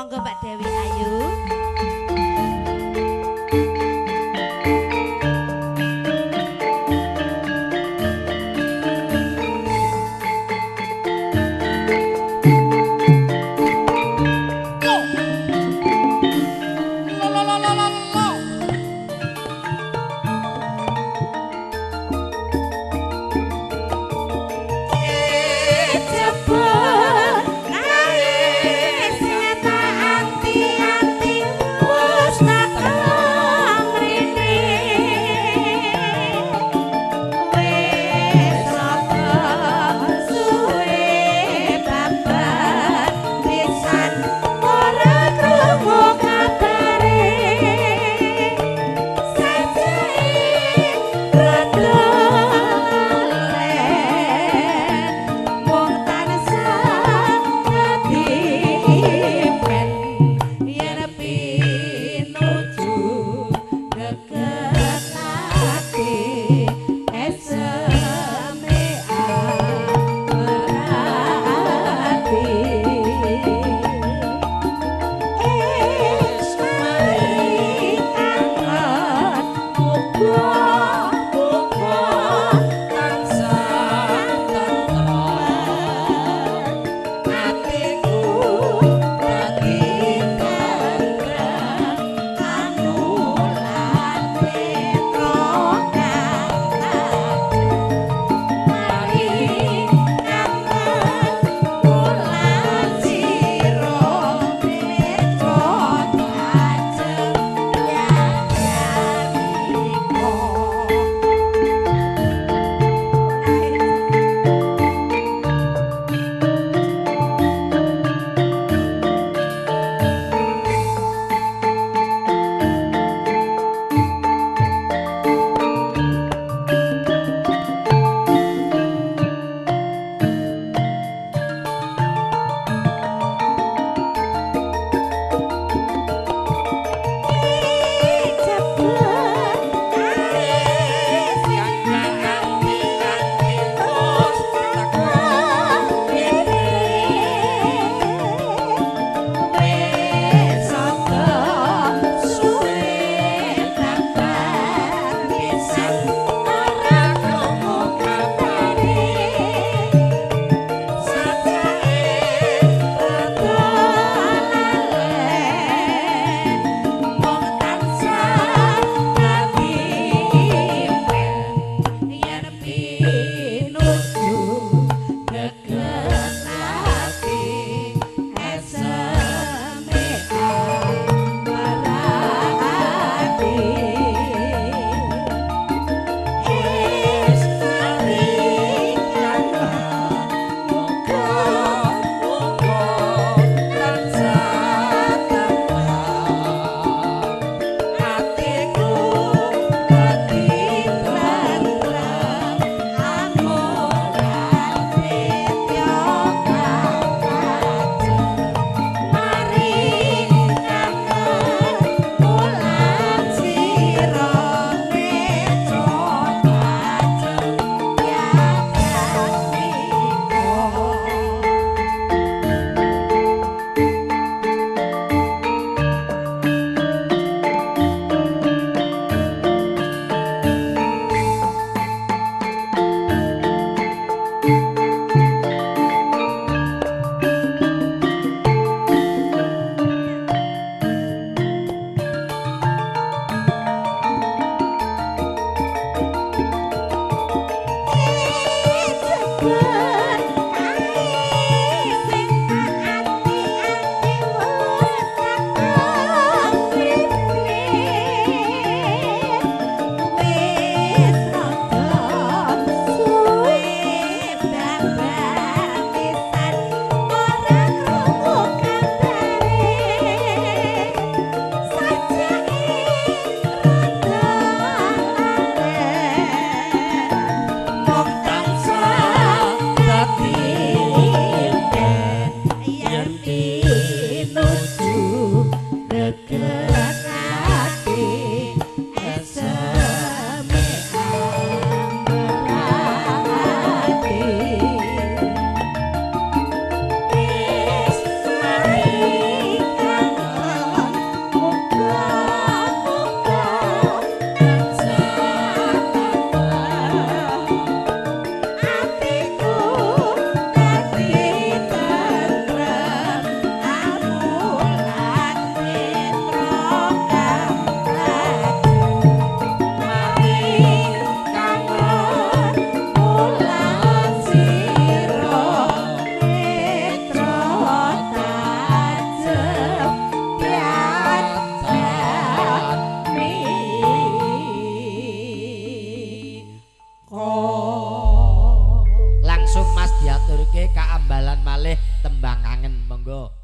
Monggo Mbak Dewi Ayu. Malih tembang angen monggo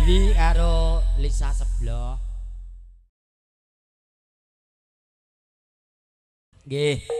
Dewi karo Lisa sebelah. Nggih.